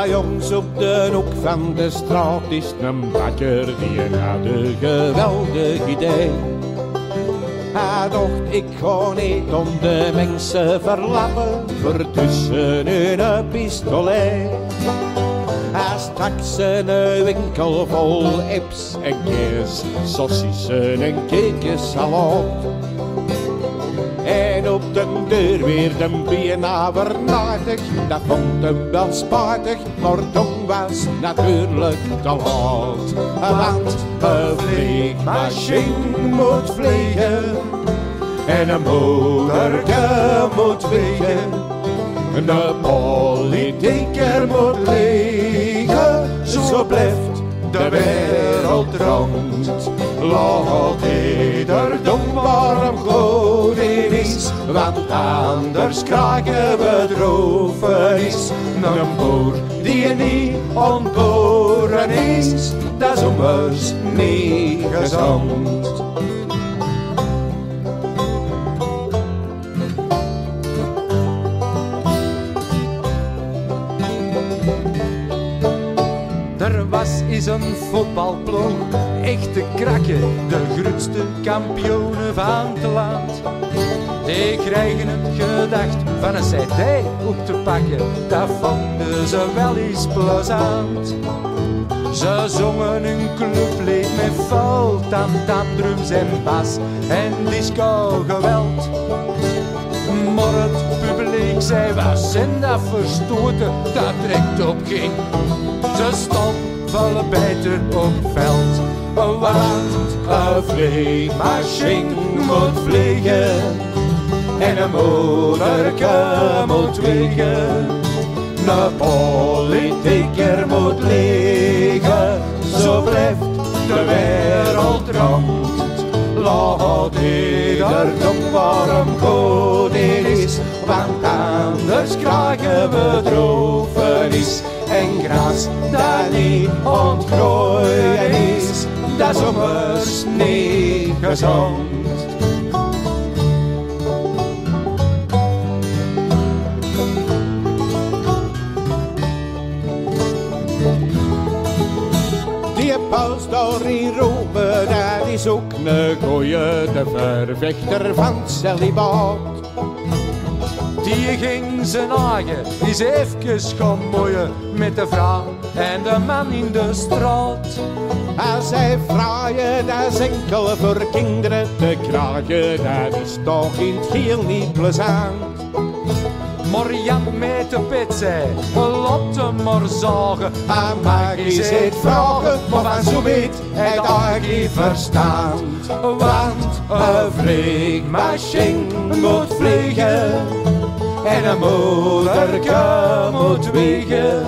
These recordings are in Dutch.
Bij ons op de hoek van de straat is een bakker die had een geweldig idee. Hij dacht, ik ga niet om de mensen verlappen voor tussen een pistolet. Hij stak zijn winkel vol eps en keers, saucissen en kekensalat. En op de deur weer de bienaver nadig. Dat vond hem wel spatig, maar toen was natuurlijk te laat. Want een vliegmachine moet vliegen en een moederke moet vliegen. De politieker moet liggen, zo blijft de wereld rond. Laat ieder in is, want anders krijgen we droefenis. Een boer die niet ontboren is, dat is ommers niet gezond. Er was eens een voetbalploeg, echte krakken, de grootste kampioenen van het land. Die krijgen het gedacht van een CD op te pakken, dat vonden ze wel eens plezant. Ze zongen een clublied met vol tam tam drums en bas en disco geweld. Maar het publiek zei, wat zijn dat verstoten, dat trekt op geen. Ze vallen beter op veld. Want een vliegmachine moet vliegen en een moederke moet wegen. Een politieker moet liggen, zo blijft de wereld rond. Laat ieder doen waarom goed is, want anders krijgen we droefenis. En gras dat niet ontgroeien is, dat is ommers niet. Paus daar in Rome, dat is ook een goeie, de vervechter van celibaat. Die ging zijn eigen eens even gaan moeien met de vrouw en de man in de straat. Hij zei fraaien, dat is enkel voor kinderen te krijgen, dat is toch in het geheel niet plezant. Maar met de pit zei, laat hem maar zagen. Hij mag het vragen, maar van zo weet daar geen verstand. Want een vliegmachine moet vliegen en een moederke moet wegen.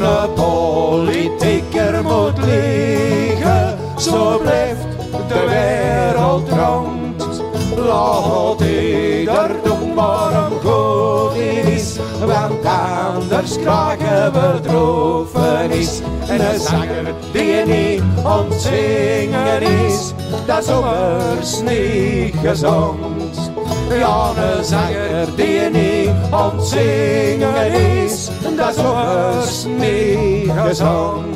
Een politieker moet liggen, zo blijft de wereld rond. Laat ieder doen anders krijgen we droefenis. En een zanger die niet ontzingen is, dat is ommers niet gezond. Ja, een zanger die niet ontzingen is, dat is ommers niet gezond.